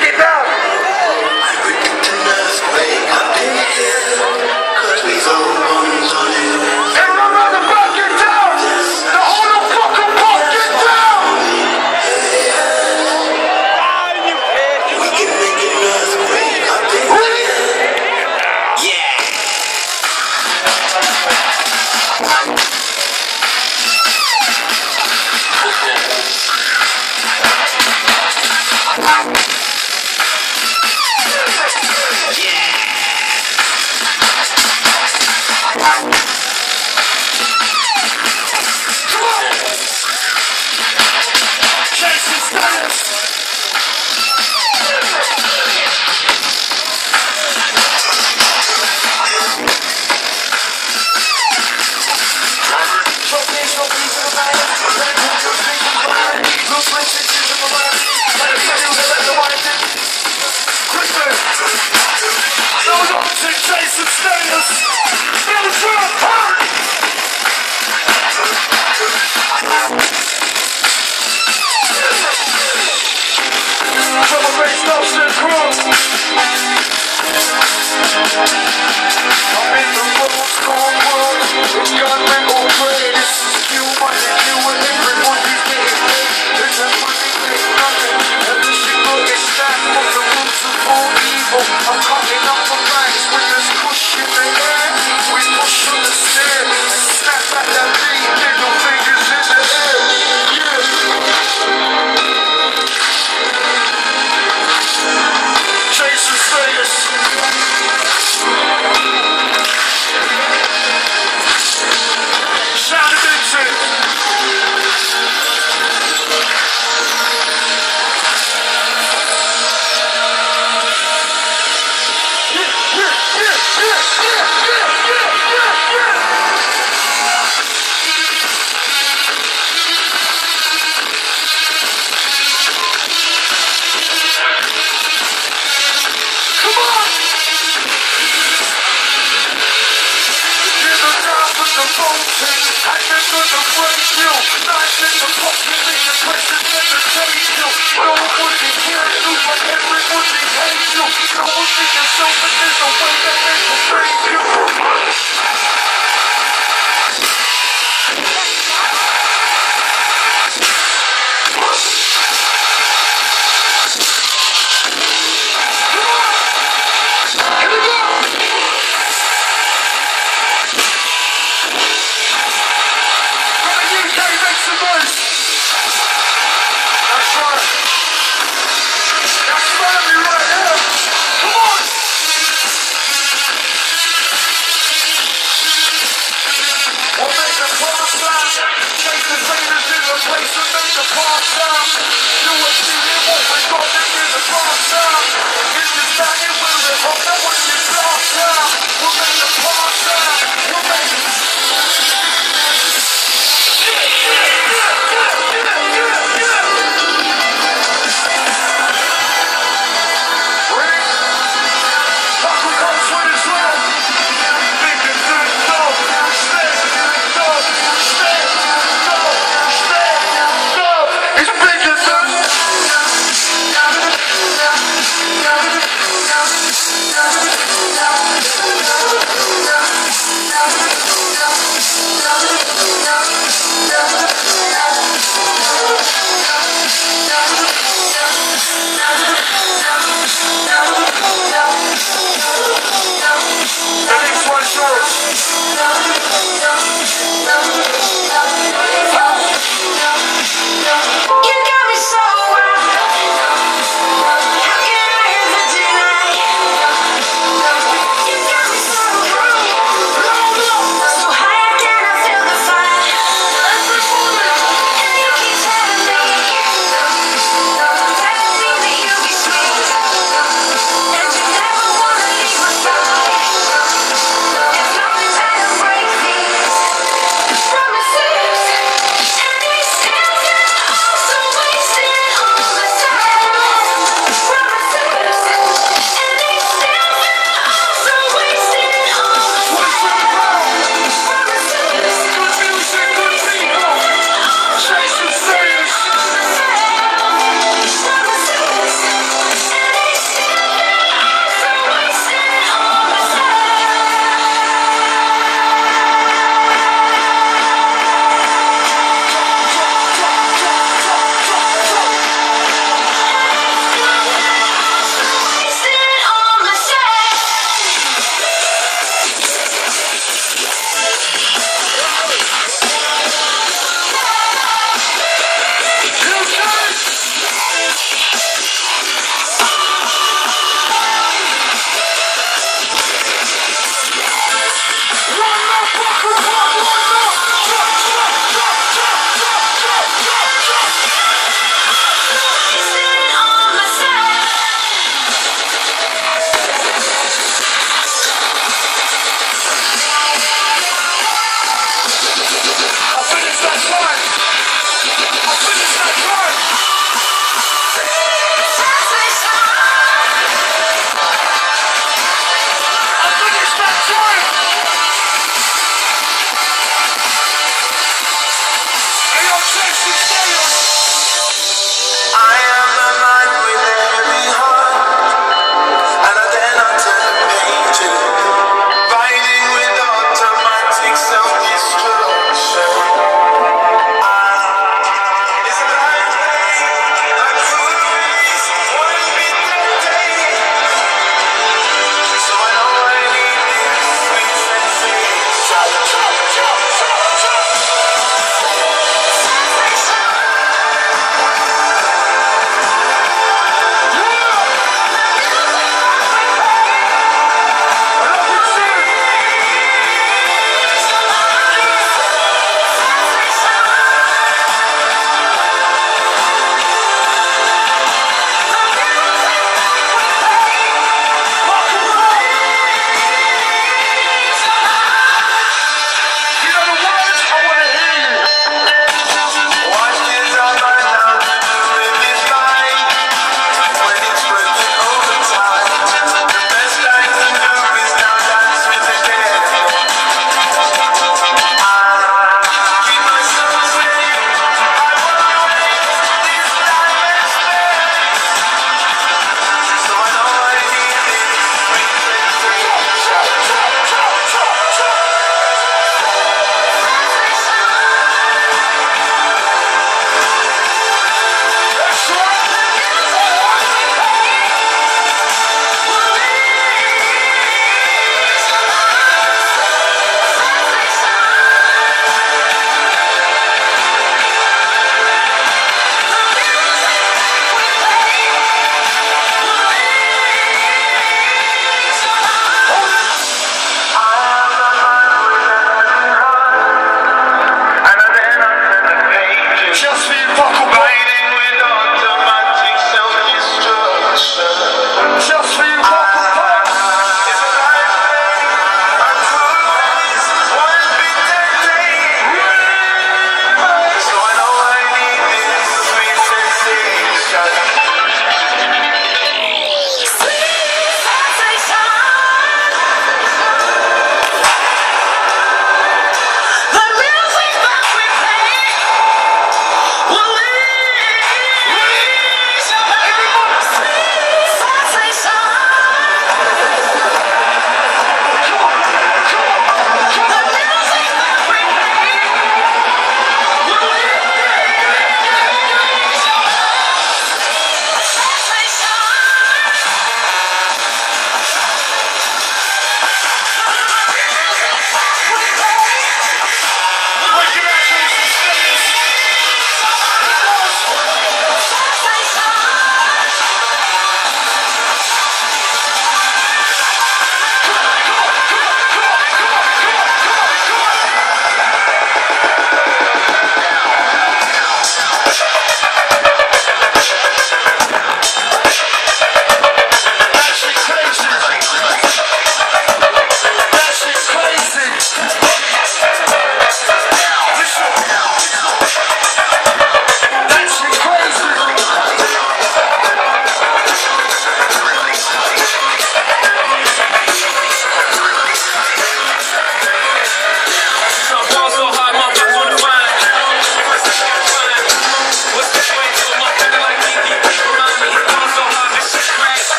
Get down. I predict an earthquake up in here, cause we've all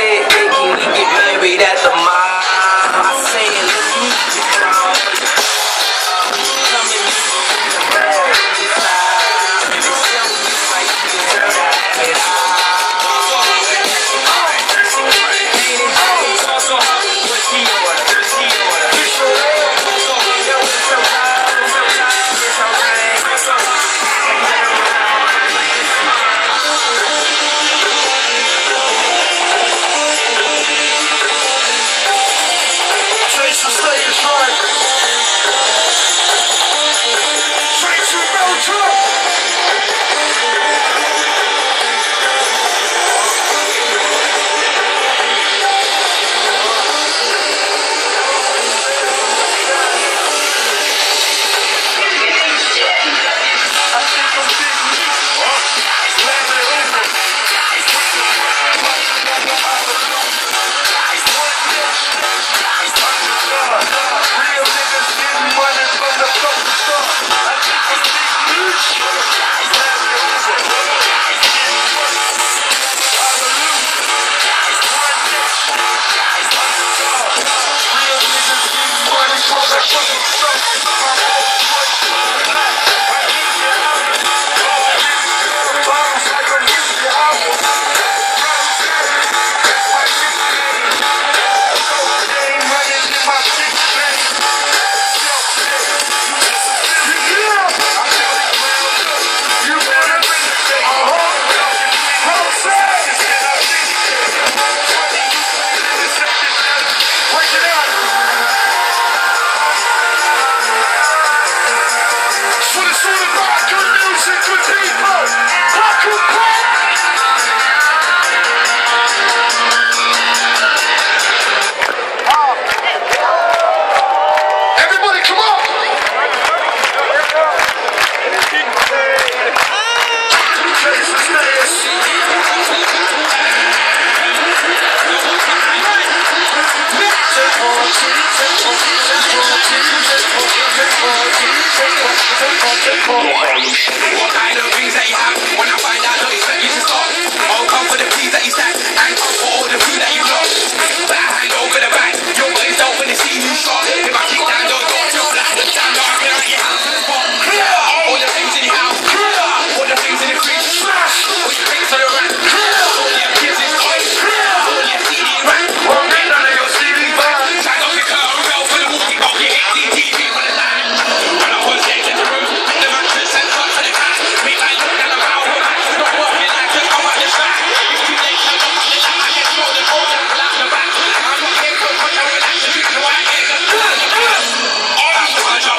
said, hey, can we get married at the mall?